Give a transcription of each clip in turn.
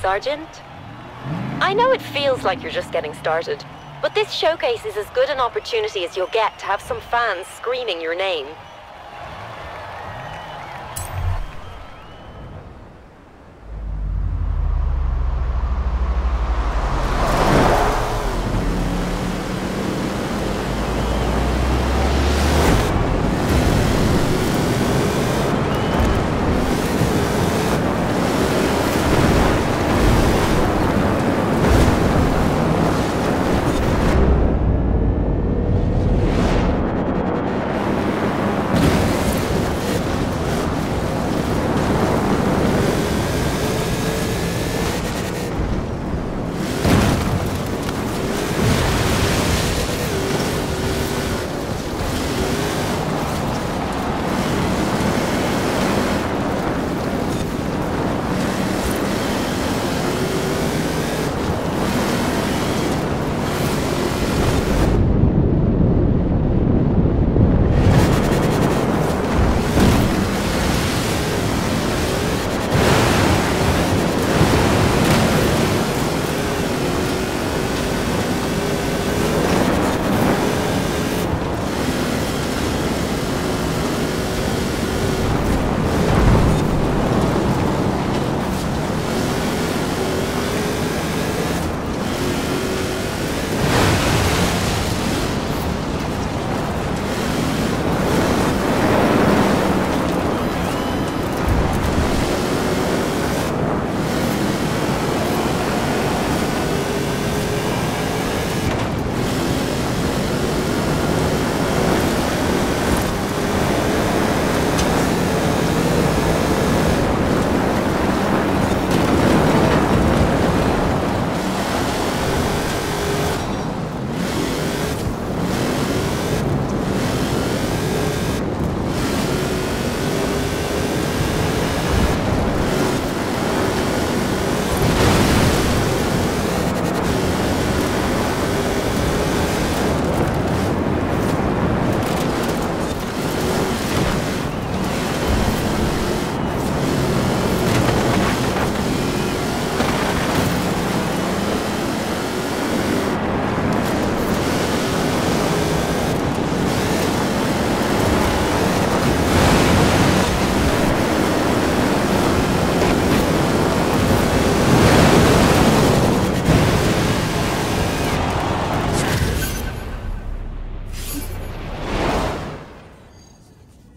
Sergeant. I know it feels like you're just getting started, but this showcase is as good an opportunity as you'll get to have some fans screaming your name.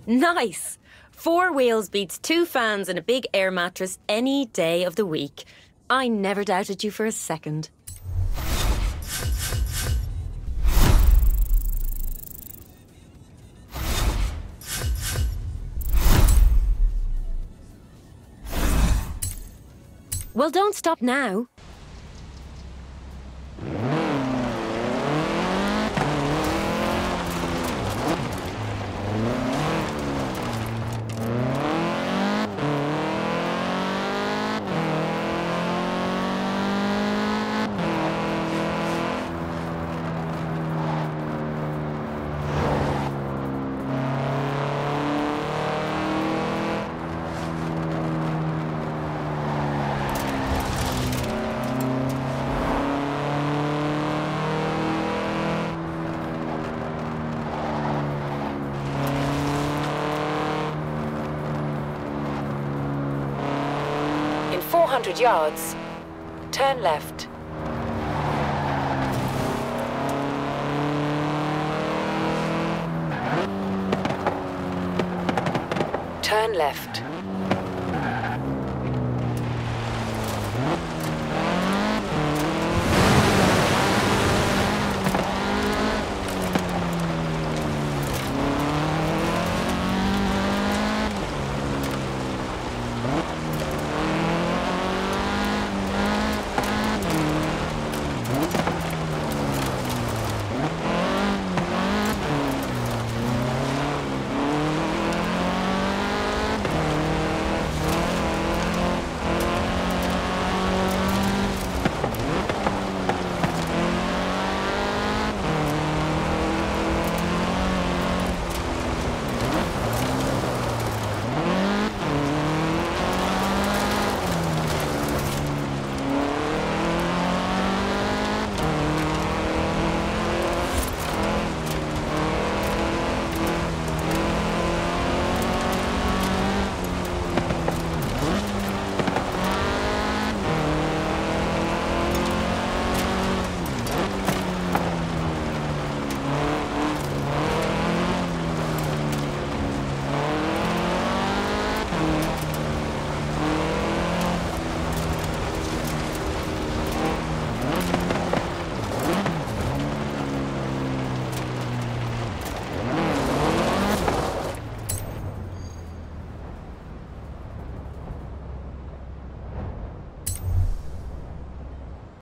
Nice! Four wheels beats two fans and a big air mattress any day of the week. I never doubted you for a second. Well, don't stop now. In 400 yards, turn left. Turn left.